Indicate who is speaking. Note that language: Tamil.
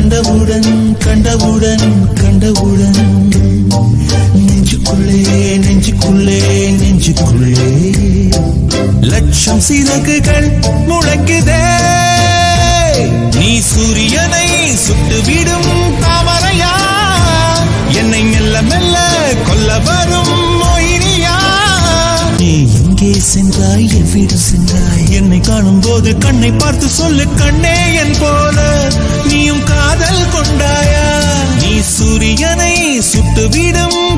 Speaker 1: கண்டவுடன் கண்டவுடன் கண்டவுடன். நெஞ்சுக்குள்ளே நெஞ்சுக்குள்ளே நெஞ்சுக்குள்ளே. லட்சம் சிறகுகள் முளைக்குதே. நீ சூரியனை சுட்டுவிடும் தாமரையா? என்னை மெல்ல மெல்ல கொல்ல வரும் மொயினியா? நீ எங்கே சென்றாய்? எவ்விடம் சென்றாய்? என்னை காணும் போது கண்ணை பார்த்து சொல்லு கண்ணே என் போல. விடும்